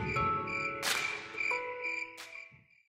Mm-hmm.